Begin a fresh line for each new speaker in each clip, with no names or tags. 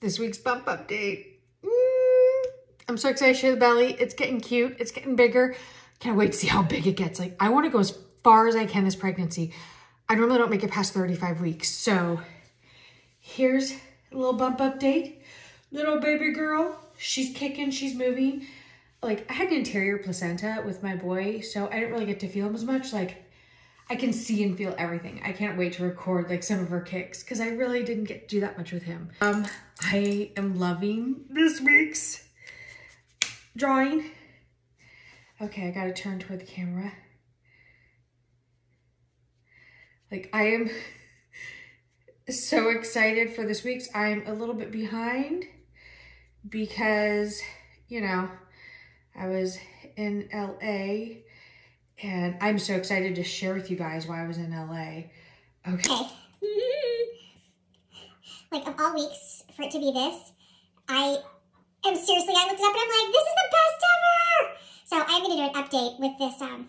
this week's bump update. Mm, I'm so excited to show the belly. It's getting cute. It's getting bigger. Can't wait to see how big it gets. Like I want to go as far as I can this pregnancy. I normally don't make it past 35 weeks. So here's a little bump update. Little baby girl, she's kicking, she's moving. Like I had an anterior placenta with my boy, so I didn't really get to feel him as much. Like I can see and feel everything. I can't wait to record like some of her kicks because I really didn't get to do that much with him. Um, I am loving this week's drawing. Okay, I gotta turn toward the camera. Like I am so excited for this week's. I'm a little bit behind because, you know, I was in LA and I'm so excited to share with you guys why I was in LA. Okay.
like of all weeks for it to be this, I am seriously, I looked it up and I'm like, this is the best ever! So I'm gonna do an update with this, um,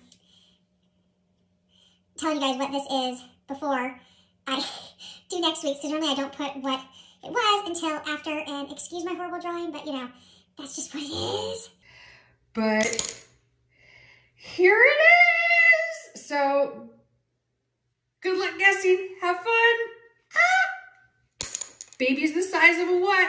telling you guys what this is before I do next week's, because normally I don't put what it was until after, and excuse my horrible drawing, but you know, that's just what it is.
But here it is. Good luck guessing. Have fun. Ah! Baby's the size of a what?